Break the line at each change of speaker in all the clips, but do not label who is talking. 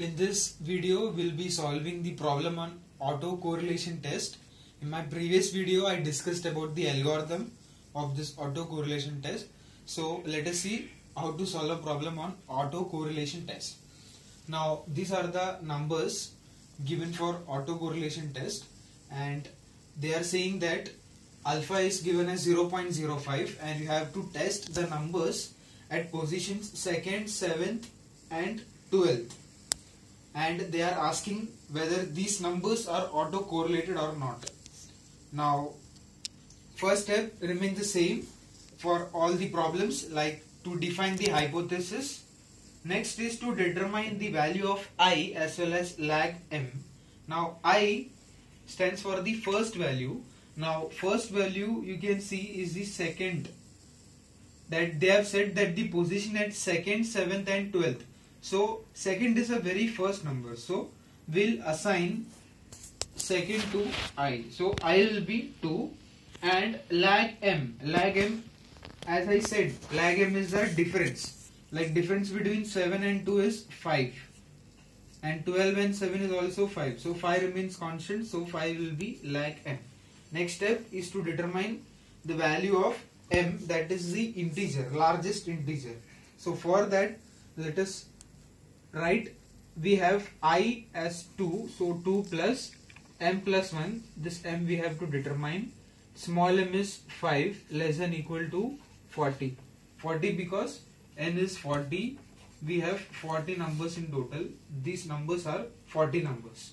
In this video, we'll be solving the problem on autocorrelation test. In my previous video, I discussed about the algorithm of this autocorrelation test. So let us see how to solve a problem on autocorrelation test. Now these are the numbers given for autocorrelation test and they are saying that alpha is given as 0.05 and you have to test the numbers at positions 2nd, 7th and 12th and they are asking whether these numbers are autocorrelated or not. Now first step remains the same for all the problems like to define the hypothesis. Next is to determine the value of i as well as lag m. Now i stands for the first value. Now first value you can see is the second that they have said that the position at second, seventh and twelfth. So second is a very first number. So we'll assign second to i. So i will be 2 and lag m. Lag m as I said lag m is the difference. Like difference between 7 and 2 is 5 and 12 and 7 is also 5. So 5 remains constant so 5 will be lag m. Next step is to determine the value of m that is the integer largest integer. So for that let us write we have i as 2 so 2 plus m plus 1 this m we have to determine. Small m is 5 less than equal to 40 40 because n is 40 we have 40 numbers in total. These numbers are 40 numbers.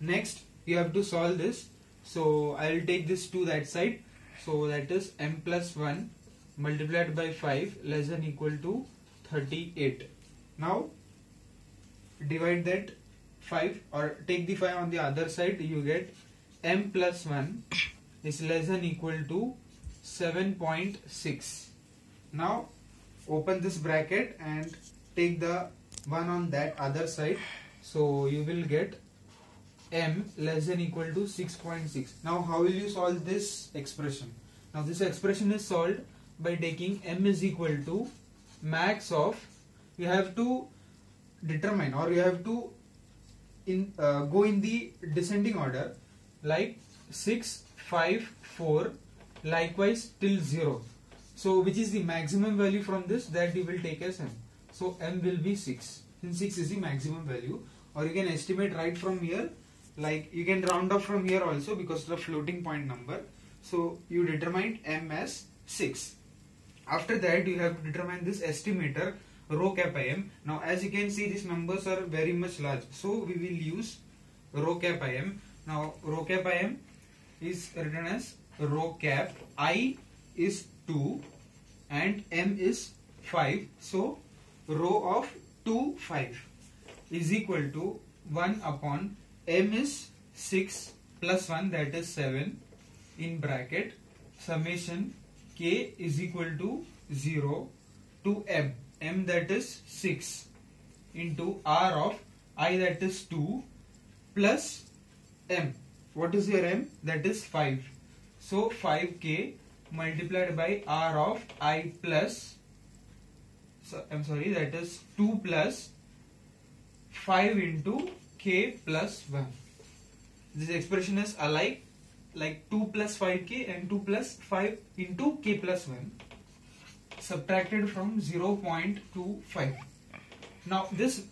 Next you have to solve this. So I will take this to that side. So that is m plus 1 multiplied by 5 less than equal to 38 now divide that 5 or take the 5 on the other side you get m plus 1 is less than equal to 7.6 now open this bracket and take the one on that other side. So you will get m less than equal to 6.6 now how will you solve this expression? Now this expression is solved by taking m is equal to max of you have to determine or you have to in uh, go in the descending order like 6 5 4 likewise till 0 so which is the maximum value from this? That you will take as m. So m will be 6 since 6 is the maximum value or you can estimate right from here like you can round off from here also because the floating point number. So you determine m as 6 after that you have to determine this estimator rho cap im. Now as you can see these numbers are very much large. So we will use rho cap im. Now rho cap im is written as rho cap i is 2 and m is 5 so rho of 2 5 is equal to 1 upon m is 6 plus 1 that is 7 in bracket summation k is equal to 0 to m m that is 6 into r of i that is 2 plus m. What is your m? That is 5 so 5k multiplied by r of i plus so i'm sorry that is 2 plus 5 into k plus 1 this expression is alike like 2 plus 5k and 2 plus 5 into k plus 1 subtracted from 0.25 now this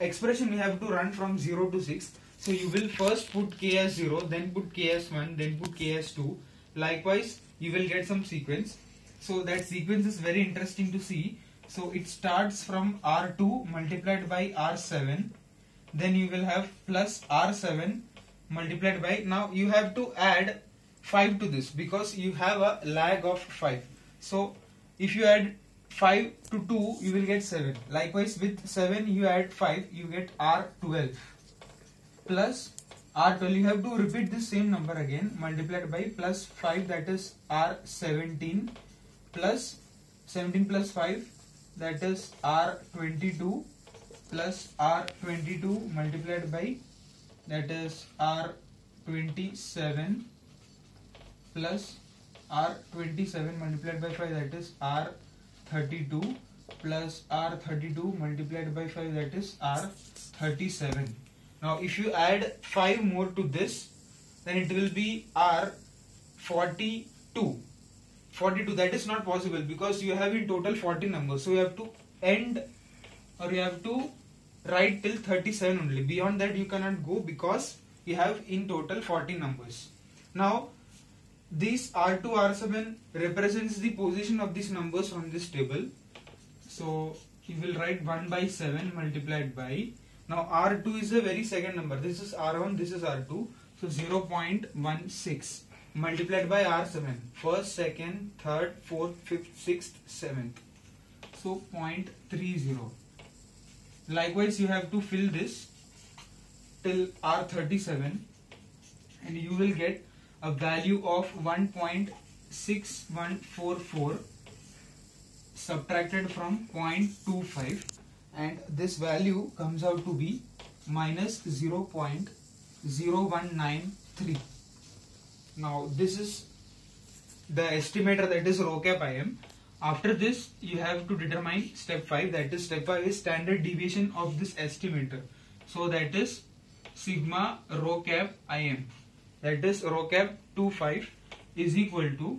expression we have to run from 0 to 6 so you will first put k as 0 then put k as 1 then put k as 2 likewise you will get some sequence. So that sequence is very interesting to see. So it starts from r2 multiplied by r7 then you will have plus r7 multiplied by now you have to add 5 to this because you have a lag of 5 so if you add 5 to 2 you will get 7 likewise with 7 you add 5 you get r12 plus r12 you have to repeat the same number again multiplied by plus 5 that is r17 plus 17 plus 5 that is r22 plus r22 multiplied by that is r27 plus r27 multiplied by 5 that is r32 plus R32 multiplied by 5 that is R37. Now if you add 5 more to this then it will be R42. 42 that is not possible because you have in total 40 numbers so you have to end or you have to write till 37 only beyond that you cannot go because you have in total 40 numbers now this R2 R7 represents the position of these numbers from this table. So you will write 1 by 7 multiplied by now R2 is the very second number. This is R1 this is R2 so 0.16 multiplied by R7 first second third fourth fifth sixth seventh. So 0.30 likewise you have to fill this till R37 and you will get a value of 1.6144 subtracted from 0.25 and this value comes out to be minus 0.0193 now this is the estimator that is rho cap IM after this you have to determine step 5 that is step 5 is standard deviation of this estimator. So that is sigma rho cap IM that is rho cap 25 is equal to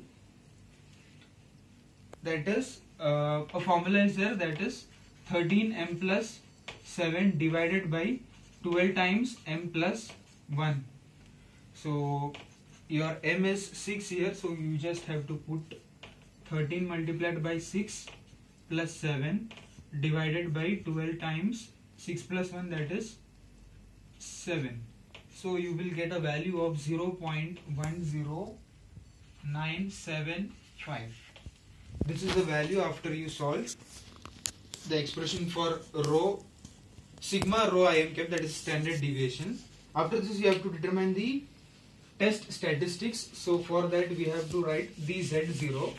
that is uh, a formula is there that is 13 m plus 7 divided by 12 times m plus 1 so your m is 6 here so you just have to put 13 multiplied by 6 plus 7 divided by 12 times 6 plus 1 that is 7 so you will get a value of 0.10975 this is the value after you solve the expression for rho sigma rho im cap that is standard deviation. After this you have to determine the test statistics. So for that we have to write the z0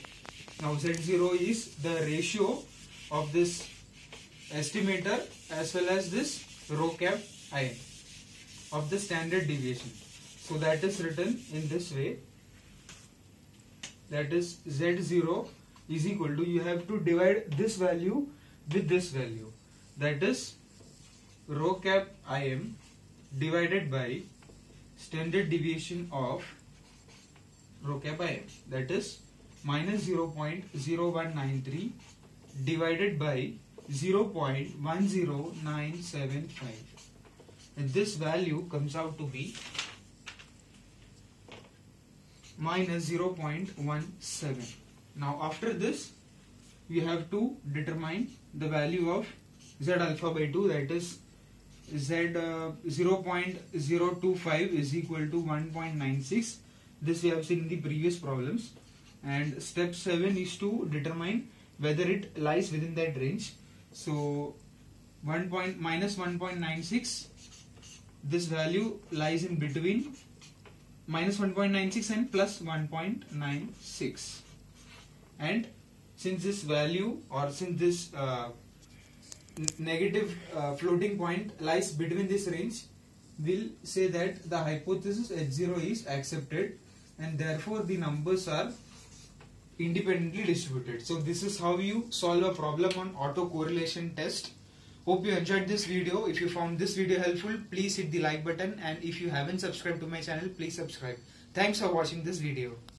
now z0 is the ratio of this estimator as well as this rho cap im of the standard deviation. So that is written in this way. That is Z0 is equal to, you have to divide this value with this value. That is rho cap IM divided by standard deviation of rho cap IM. That is minus 0.0193 divided by 0.10975 and this value comes out to be minus 0.17 now after this we have to determine the value of z alpha by 2 that is z uh, 0.025 is equal to 1.96 this we have seen in the previous problems. And step 7 is to determine whether it lies within that range. So 1 point minus 1.96 this value lies in between minus 1.96 and plus 1.96 and since this value or since this uh, negative uh, floating point lies between this range we'll say that the hypothesis H0 is accepted and therefore the numbers are independently distributed. So this is how you solve a problem on autocorrelation test. Hope you enjoyed this video. If you found this video helpful, please hit the like button and if you haven't subscribed to my channel, please subscribe. Thanks for watching this video.